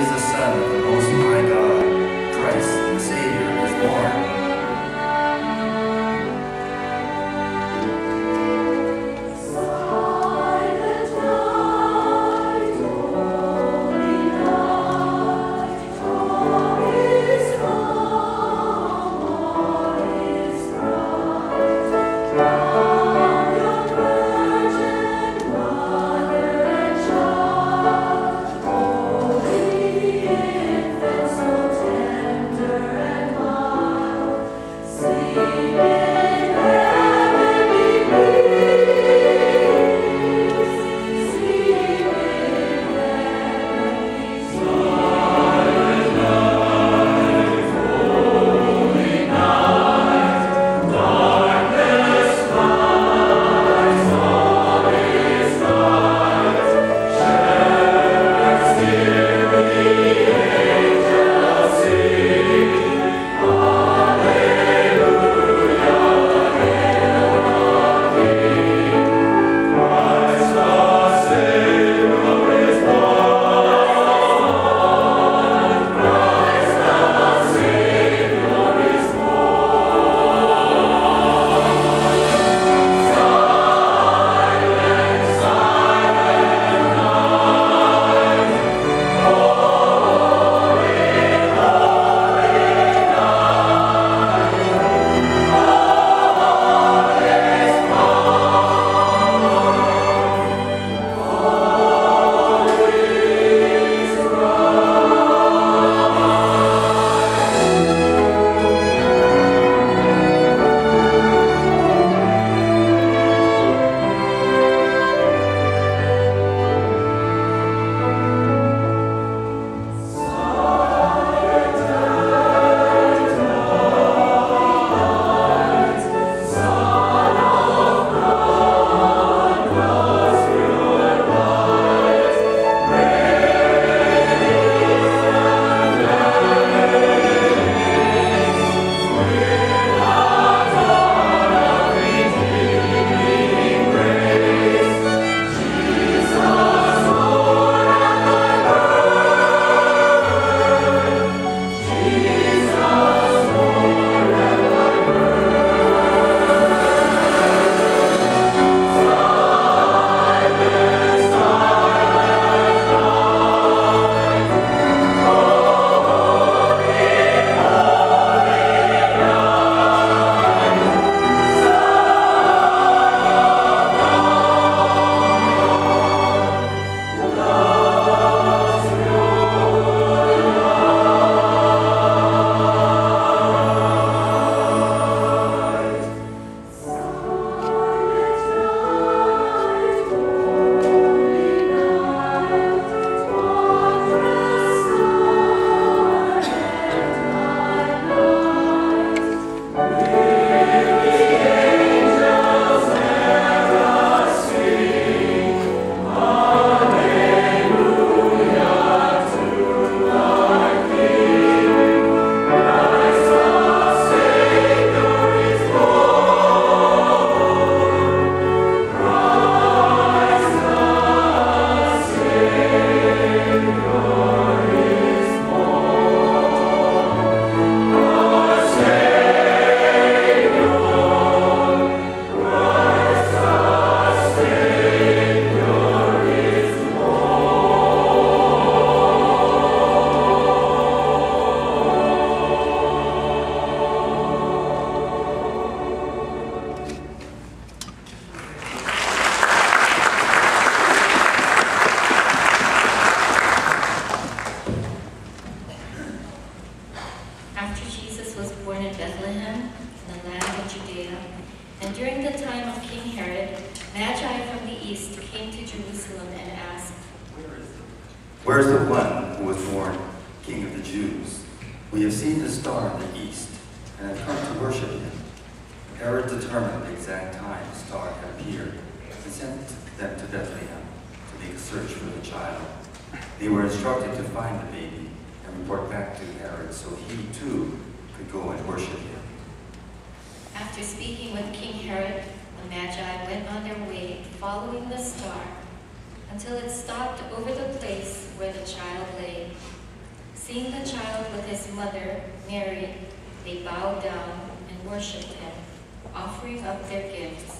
is the Son of the Most High God. Christ, the Savior, is born. And during the time of King Herod, Magi from the east came to Jerusalem and asked, Where is the one who was born King of the Jews? We have seen the star in the east and have come to worship him. Herod determined the exact time the star had appeared and sent them to Bethlehem to make a search for the child. They were instructed to find the baby and report back to Herod so he too could go and worship him. After speaking with King Herod, the Magi went on their way, following the star, until it stopped over the place where the child lay. Seeing the child with his mother, Mary, they bowed down and worshipped him, offering up their gifts